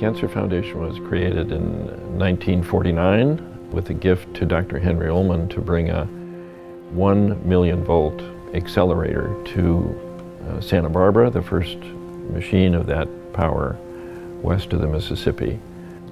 Cancer Foundation was created in 1949 with a gift to Dr. Henry Ullman to bring a 1 million volt accelerator to uh, Santa Barbara, the first machine of that power west of the Mississippi.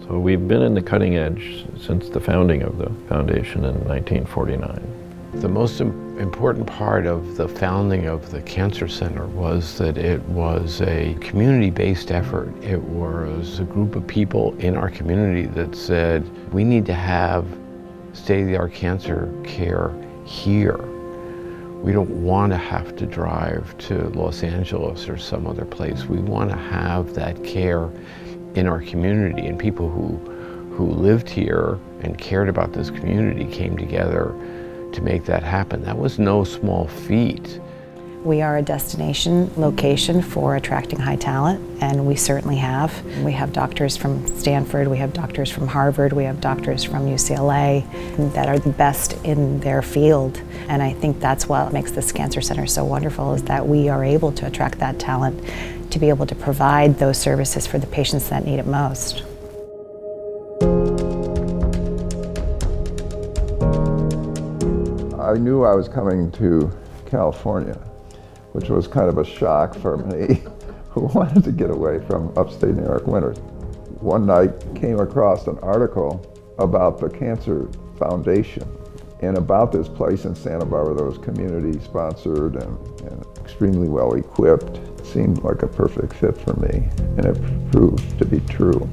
So we've been in the cutting edge since the founding of the foundation in 1949. The most important part of the founding of the Cancer Center was that it was a community-based effort. It was a group of people in our community that said, we need to have state-of-the-art cancer care here. We don't want to have to drive to Los Angeles or some other place. We want to have that care in our community and people who, who lived here and cared about this community came together to make that happen. That was no small feat. We are a destination location for attracting high talent, and we certainly have. We have doctors from Stanford, we have doctors from Harvard, we have doctors from UCLA that are the best in their field. And I think that's what makes this Cancer Center so wonderful is that we are able to attract that talent to be able to provide those services for the patients that need it most. I knew I was coming to California, which was kind of a shock for me, who wanted to get away from upstate New York winters. One night came across an article about the Cancer Foundation and about this place in Santa Barbara that was community sponsored and, and extremely well equipped. It seemed like a perfect fit for me, and it proved to be true.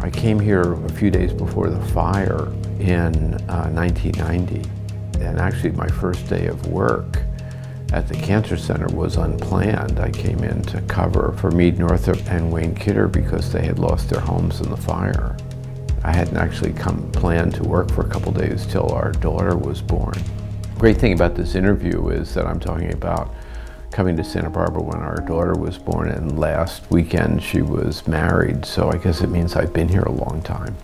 I came here a few days before the fire in uh, 1990 and actually my first day of work at the Cancer Center was unplanned. I came in to cover for Mead Northup and Wayne Kidder because they had lost their homes in the fire. I hadn't actually come planned to work for a couple days till our daughter was born. Great thing about this interview is that I'm talking about coming to Santa Barbara when our daughter was born and last weekend she was married, so I guess it means I've been here a long time.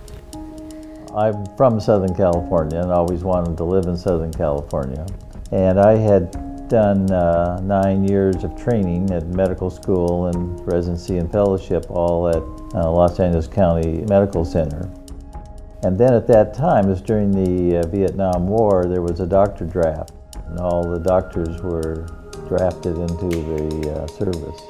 I'm from Southern California and always wanted to live in Southern California. And I had done uh, nine years of training at medical school and residency and fellowship all at uh, Los Angeles County Medical Center. And then at that time, it was during the uh, Vietnam War, there was a doctor draft. And all the doctors were drafted into the uh, service.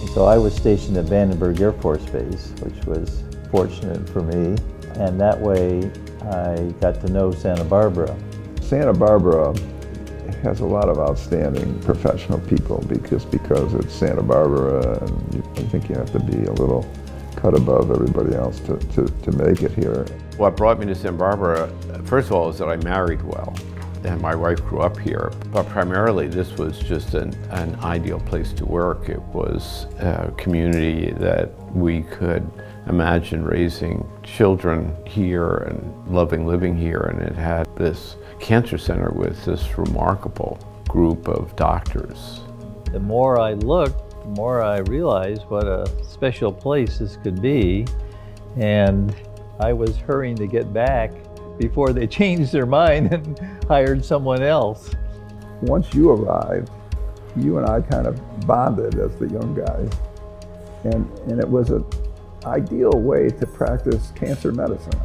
And so I was stationed at Vandenberg Air Force Base, which was fortunate for me and that way I got to know Santa Barbara. Santa Barbara has a lot of outstanding professional people because because it's Santa Barbara and you, I think you have to be a little cut above everybody else to, to, to make it here. What brought me to Santa Barbara, first of all, is that I married well and my wife grew up here. But primarily, this was just an, an ideal place to work. It was a community that we could imagine raising children here and loving living here. And it had this cancer center with this remarkable group of doctors. The more I looked, the more I realized what a special place this could be. And I was hurrying to get back before they changed their mind and hired someone else. Once you arrived, you and I kind of bonded as the young guys. And, and it was an ideal way to practice cancer medicine.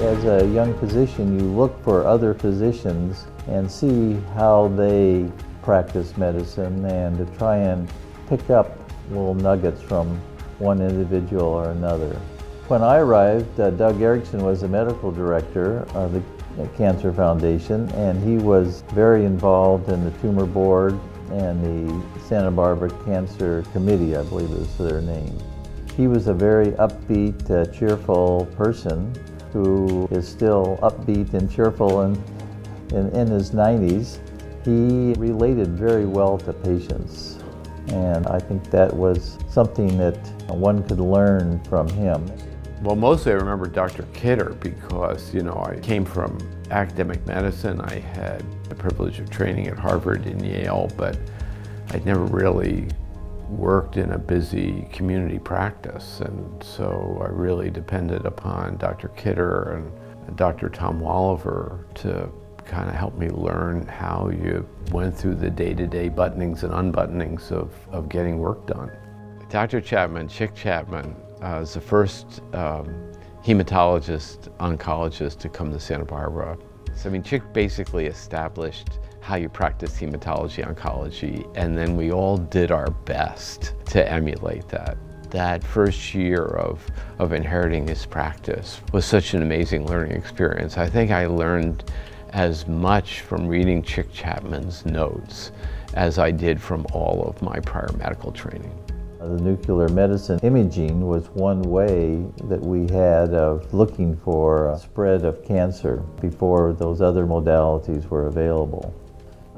As a young physician, you look for other physicians and see how they practice medicine and to try and pick up little nuggets from one individual or another. When I arrived, uh, Doug Erickson was the medical director of the Cancer Foundation, and he was very involved in the tumor board and the Santa Barbara Cancer Committee, I believe is their name. He was a very upbeat, uh, cheerful person who is still upbeat and cheerful and in, in his 90s. He related very well to patients. And I think that was something that one could learn from him. Well, mostly I remember Dr. Kidder because, you know, I came from academic medicine. I had the privilege of training at Harvard and Yale, but I'd never really worked in a busy community practice. And so I really depended upon Dr. Kidder and Dr. Tom Walliver to kind of helped me learn how you went through the day-to-day buttonings and unbuttonings of, of getting work done. Dr. Chapman, Chick Chapman, uh, was the first um, hematologist oncologist to come to Santa Barbara. So I mean, Chick basically established how you practice hematology oncology, and then we all did our best to emulate that. That first year of, of inheriting his practice was such an amazing learning experience. I think I learned as much from reading Chick Chapman's notes as I did from all of my prior medical training. The nuclear medicine imaging was one way that we had of looking for spread of cancer before those other modalities were available.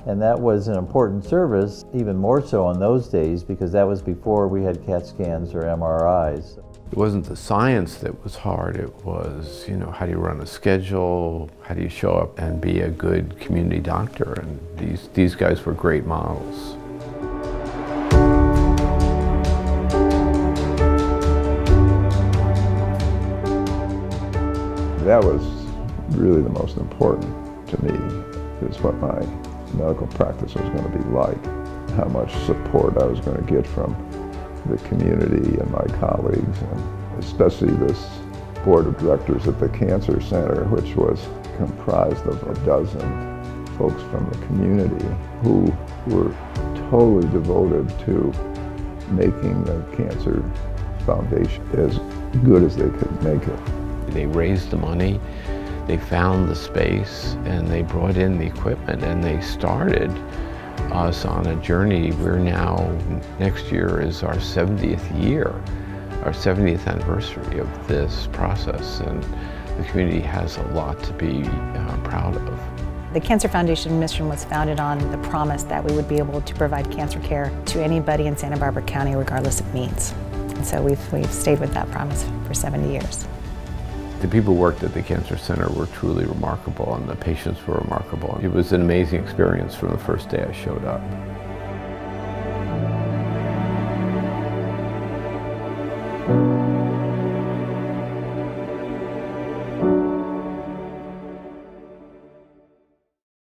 And that was an important service, even more so in those days, because that was before we had CAT scans or MRIs. It wasn't the science that was hard, it was, you know, how do you run a schedule, how do you show up and be a good community doctor, and these, these guys were great models. That was really the most important to me, is what my medical practice was going to be like, how much support I was going to get from the community and my colleagues, and especially this board of directors at the Cancer Center, which was comprised of a dozen folks from the community who were totally devoted to making the Cancer Foundation as good as they could make it. They raised the money, they found the space, and they brought in the equipment, and they started us on a journey. We're now, next year is our 70th year, our 70th anniversary of this process, and the community has a lot to be uh, proud of. The Cancer Foundation mission was founded on the promise that we would be able to provide cancer care to anybody in Santa Barbara County regardless of means. And so we've, we've stayed with that promise for 70 years. The people who worked at the Cancer Center were truly remarkable and the patients were remarkable. It was an amazing experience from the first day I showed up.